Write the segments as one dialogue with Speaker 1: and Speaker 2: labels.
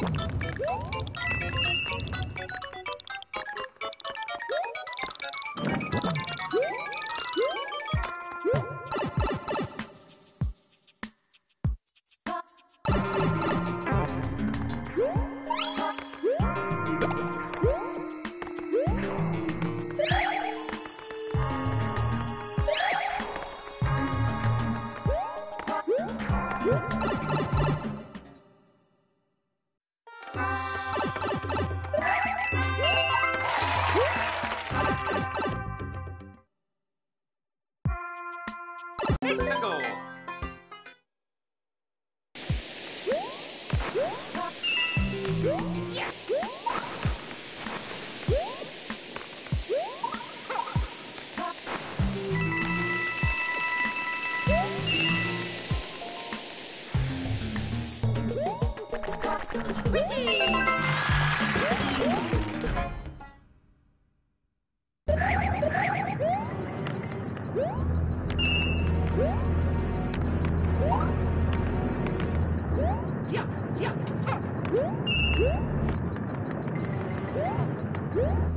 Speaker 1: What? Música Yeah, yeah, yeah.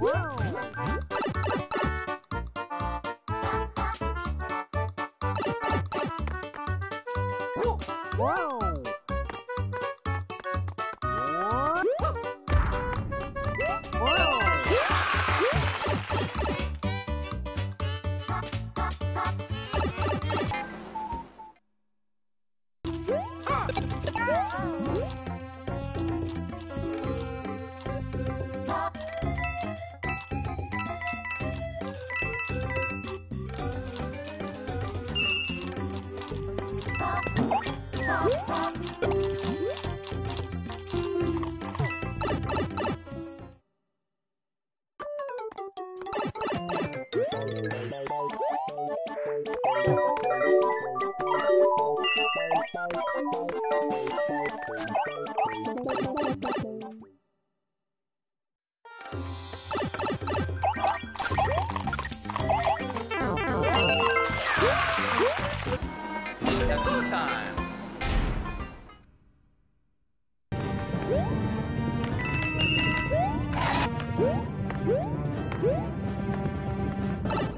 Speaker 1: Ha! Oh, Woo! Woo! Woo!